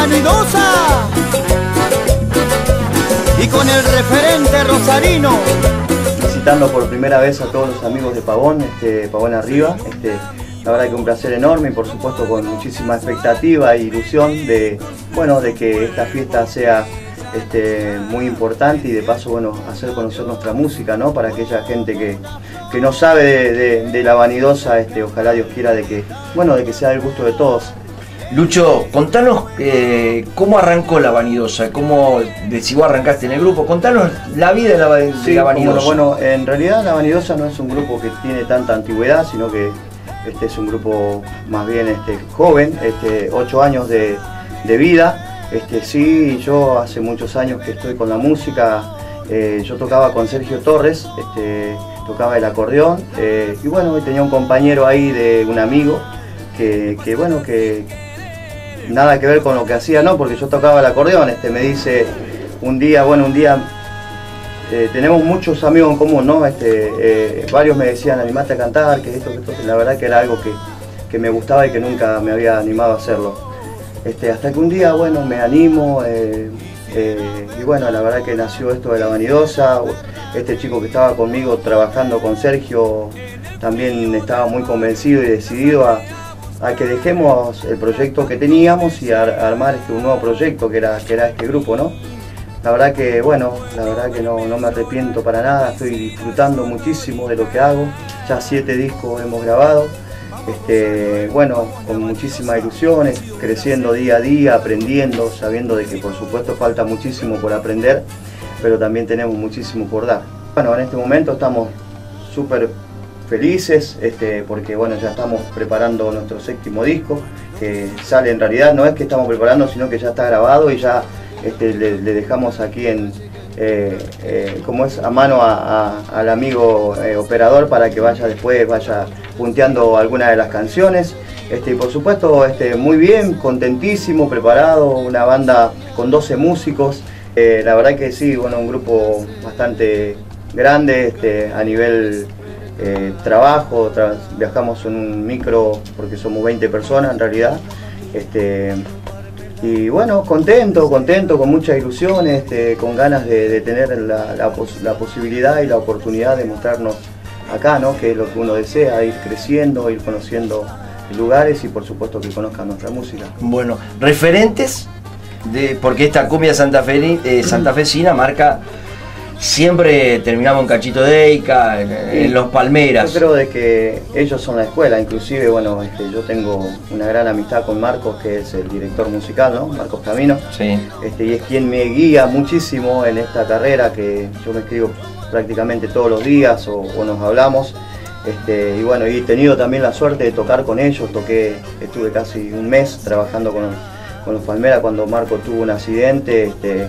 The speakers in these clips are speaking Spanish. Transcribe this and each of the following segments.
vanidosa y con el referente rosarino. Visitando por primera vez a todos los amigos de Pavón, este, Pavón Arriba. Este, la verdad que un placer enorme y por supuesto con muchísima expectativa e ilusión de, bueno, de que esta fiesta sea este, muy importante y de paso bueno, hacer conocer nuestra música ¿no? para aquella gente que, no sabe de, la vanidosa, este, ojalá Dios quiera de que, bueno, de que sea del gusto de todos. Lucho, contanos eh, cómo arrancó la vanidosa, cómo, de, si vos arrancaste en el grupo, contanos la vida de la, vanidosa. Bueno, en realidad la vanidosa no es un grupo que tiene tanta antigüedad, sino que este es un grupo más bien este, joven, este, ocho años de, vida. Este, sí, yo hace muchos años que estoy con la música, eh, yo tocaba con Sergio Torres, este, tocaba el acordeón, eh, y bueno, tenía un compañero ahí de un amigo que, que bueno, que nada que ver con lo que hacía, no, porque yo tocaba el acordeón, este, me dice un día, bueno, un día eh, tenemos muchos amigos en común, ¿no? Este, eh, varios me decían, animate a cantar, que esto, que esto, la verdad que era algo que, me gustaba y que nunca me había animado a hacerlo. Este, hasta que un día, bueno, me animo eh, y bueno, la verdad que nació esto de la vanidosa, este chico que estaba conmigo trabajando con Sergio también estaba muy convencido y decidido a, a que dejemos el proyecto que teníamos y a, armar este, un nuevo proyecto que era, que era este grupo, ¿no? La verdad que, bueno, la verdad que no, me arrepiento para nada, estoy disfrutando muchísimo de lo que hago, ya siete discos hemos grabado, este, bueno, con muchísimas ilusiones, creciendo día a día, aprendiendo, sabiendo de que por supuesto falta muchísimo por aprender, pero también tenemos muchísimo por dar. Bueno, en este momento estamos súper felices este, porque bueno, ya estamos preparando nuestro séptimo disco, que sale en realidad, no es que estamos preparando, sino que ya está grabado y ya este, le, dejamos aquí en, eh, eh, como es a mano al amigo eh, operador para que vaya después, vaya punteando algunas de las canciones. Este, y por supuesto, este, muy bien, contentísimo, preparado, una banda con 12 músicos. la verdad que sí, bueno, un grupo bastante grande este, a nivel eh, trabajo, viajamos en un micro porque somos 20 personas en realidad. Este, y bueno, contento, contento, con mucha ilusión, este, con ganas de, tener la, posibilidad y la oportunidad de mostrarnos acá, ¿no? que es lo que uno desea, ir creciendo, ir conociendo lugares y por supuesto que conozcan nuestra música. Bueno, referentes, de, porque esta cumbia Santa Fe, eh, santafesina marca siempre terminamos en Cachito de Eica, en, Los Palmeras. Yo creo de que ellos son la escuela, inclusive, bueno, este, yo tengo una gran amistad con Marcos, que es el director musical, ¿no? Marcos Camino. Sí. Este, y es quien me guía muchísimo en esta carrera, que yo me escribo prácticamente todos los días o, nos hablamos. Este, y bueno, he tenido también la suerte de tocar con ellos, toqué, estuve casi un mes trabajando con, con los Palmeras cuando Marco tuvo un accidente. Este,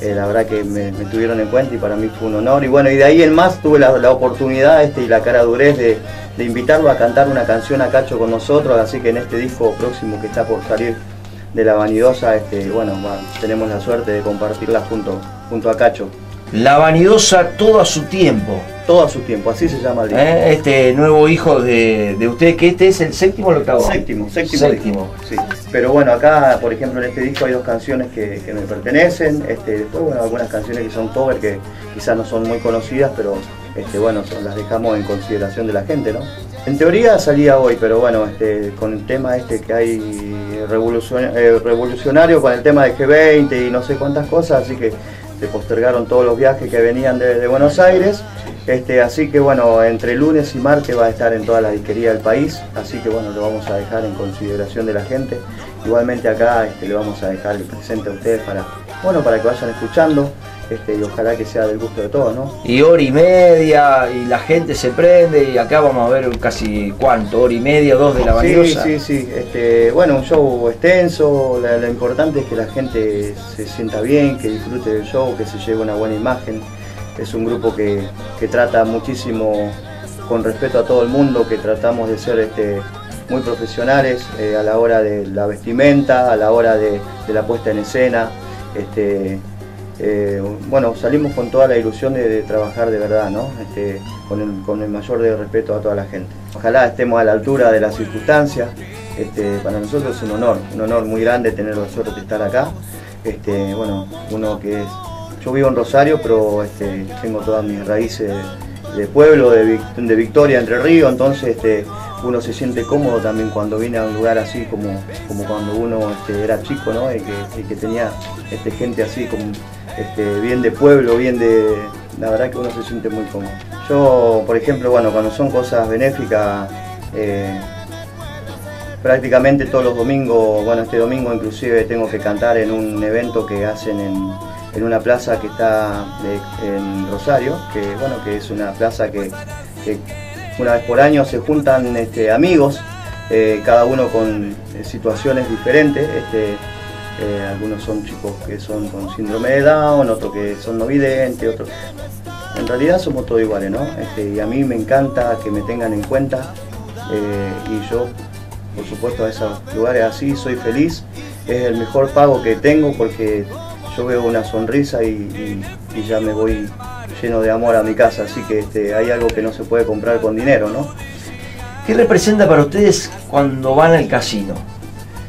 eh, la verdad que me, tuvieron en cuenta y para mí fue un honor. Y bueno, y de ahí en más tuve la, oportunidad este, y la cara durez de, invitarlo a cantar una canción a Cacho con nosotros, así que en este disco próximo que está por salir de La Vanidosa, este, bueno, tenemos la suerte de compartirla junto, junto a Cacho. La Vanidosa todo a su tiempo. Todo a su tiempo, así se llama el disco. ¿Eh? Este nuevo hijo de, de usted, que este es el séptimo o el octavo. Séptimo, séptimo. séptimo. Sí. Pero bueno, acá, por ejemplo, en este disco hay dos canciones que, me pertenecen. Este, después, bueno, algunas canciones que son cover que quizás no son muy conocidas, pero este, bueno, las dejamos en consideración de la gente, ¿no? En teoría salía hoy, pero bueno, este, con el tema este que hay eh, revolucionario con el tema de G20 y no sé cuántas cosas, así que se postergaron todos los viajes que venían de, Buenos Aires. Este, así que bueno, entre lunes y martes va a estar en toda la disquería del país, así que bueno, lo vamos a dejar en consideración de la gente. Igualmente acá este, le vamos a dejar el presente a ustedes para, bueno, para que vayan escuchando. Este, y ojalá que sea del gusto de todos, ¿no? Y hora y media, y la gente se prende, y acá vamos a ver casi cuánto, hora y media, dos de la valiosa. Sí, sí, sí. Este, bueno, un show extenso, lo, importante es que la gente se sienta bien, que disfrute del show, que se lleve una buena imagen. Es un grupo que, trata muchísimo con respeto a todo el mundo, que tratamos de ser este, muy profesionales eh, a la hora de la vestimenta, a la hora de, la puesta en escena. Este, eh, bueno, salimos con toda la ilusión de, trabajar de verdad, ¿no? Este, con, el, mayor de respeto a toda la gente. Ojalá estemos a la altura de las circunstancias, este, para nosotros es un honor, un honor muy grande tener la suerte de estar acá. Este, bueno, uno que es, yo vivo en Rosario, pero este, tengo todas mis raíces de pueblo, de, Victoria, Entre Ríos, entonces este, uno se siente cómodo también cuando viene a un lugar así como, como cuando uno este, era chico, ¿no? Y que, tenía este, gente así como este, bien de pueblo, bien de. La verdad que uno se siente muy cómodo. Yo, por ejemplo, bueno, cuando son cosas benéficas, eh, prácticamente todos los domingos, bueno, este domingo inclusive tengo que cantar en un evento que hacen en, en una plaza que está en Rosario, que bueno, que es una plaza que, una vez por año se juntan este, amigos, eh, cada uno con eh, situaciones diferentes. Este, eh, algunos son chicos que son con síndrome de Down, otros que son no videntes, otros. En realidad somos todos iguales, ¿no? Este, y a mí me encanta que me tengan en cuenta y yo, por supuesto, a esos lugares así soy feliz. Es el mejor pago que tengo porque yo veo una sonrisa y, ya me voy lleno de amor a mi casa, así que este, hay algo que no se puede comprar con dinero, ¿no? ¿Qué representa para ustedes cuando van al casino?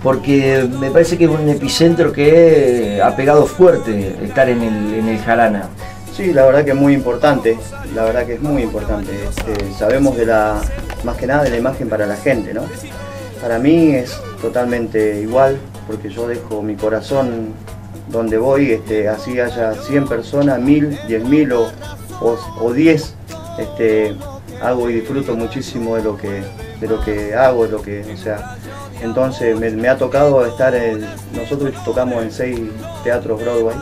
Porque me parece que es un epicentro que ha pegado fuerte estar en el, en el Jarana. Sí, la verdad que es muy importante, la verdad que es muy importante. Este, sabemos de la, más que nada de la imagen para la gente, ¿no? Para mí es totalmente igual, porque yo dejo mi corazón donde voy, este, así haya 100 personas, 1000, 10.000 o, o, o 10, este, hago y disfruto muchísimo de lo que, de lo que hago, de lo que, o sea, entonces me, ha tocado estar en, nosotros tocamos en seis teatros Broadway,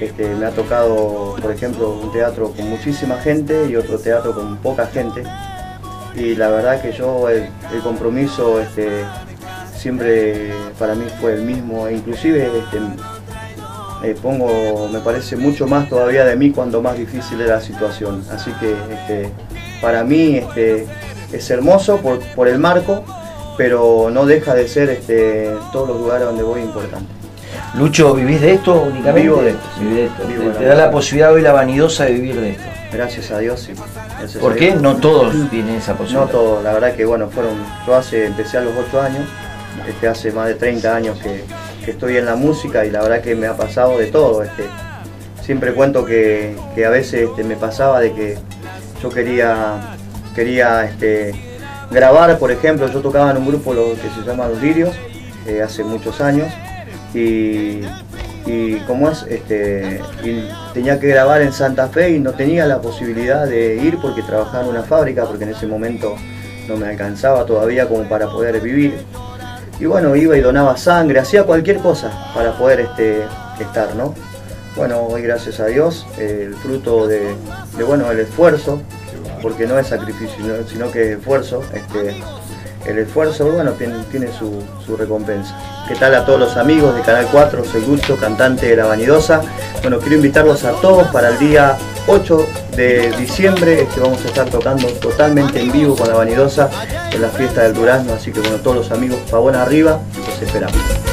este, me ha tocado, por ejemplo, un teatro con muchísima gente y otro teatro con poca gente. Y la verdad que yo el, compromiso este, siempre para mí fue el mismo, e inclusive este, pongo, me parece, mucho más todavía de mí cuando más difícil era la situación. Así que para mí es hermoso por, el marco, pero no deja de ser este, todos los lugares donde voy importante. Lucho, ¿vivís de esto únicamente? Vivo de esto. te, da la posibilidad hoy la vanidosa de vivir de esto. Gracias a Dios, sí. ¿Por qué? No todos tienen esa posibilidad. No todos, la verdad que bueno, fueron, yo hace, empecé a los 8 años, este, hace más de 30 años que, que estoy en la música y la verdad que me ha pasado de todo. Este, siempre cuento que, a veces este, me pasaba de que yo quería, quería este, grabar, por ejemplo, yo tocaba en un grupo que se llama Los Lirios eh, hace muchos años y, y como es, este, tenía que grabar en Santa Fe y no tenía la posibilidad de ir porque trabajaba en una fábrica, porque en ese momento no me alcanzaba todavía como para poder vivir. Y bueno, iba y donaba sangre, hacía cualquier cosa para poder este, estar, ¿no? Bueno, hoy gracias a Dios, el fruto de, bueno, el esfuerzo, porque no es sacrificio, sino que es esfuerzo, este, el esfuerzo, bueno, tiene, su, su, recompensa. ¿Qué tal a todos los amigos de Canal 4? Soy Lucho, cantante de La Vanidosa. Bueno, quiero invitarlos a todos para el día 8 de diciembre. Este, vamos a estar tocando totalmente en vivo con La Vanidosa en la fiesta del Durazno. Así que bueno, todos los amigos, pavón arriba, los esperamos.